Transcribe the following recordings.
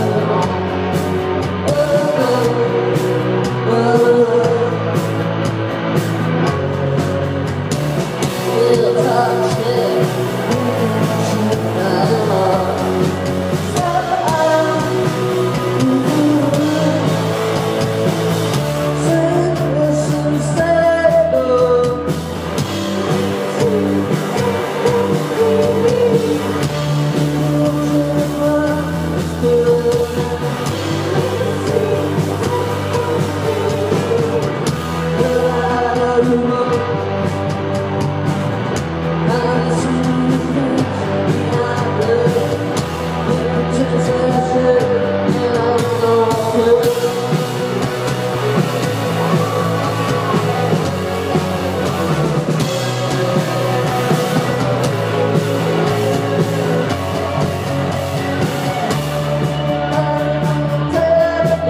alone.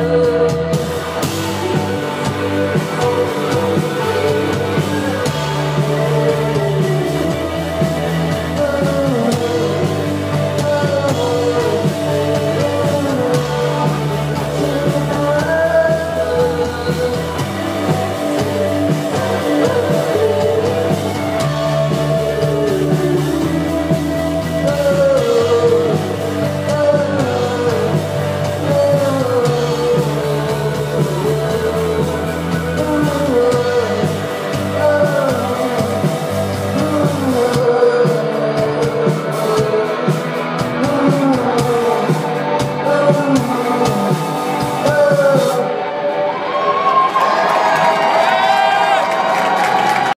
Música